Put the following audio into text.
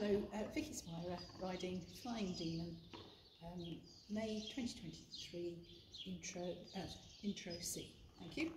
Hello, uh, Vicky Spira riding Flying Demon, um, May 2023, intro, uh, intro C. Thank you.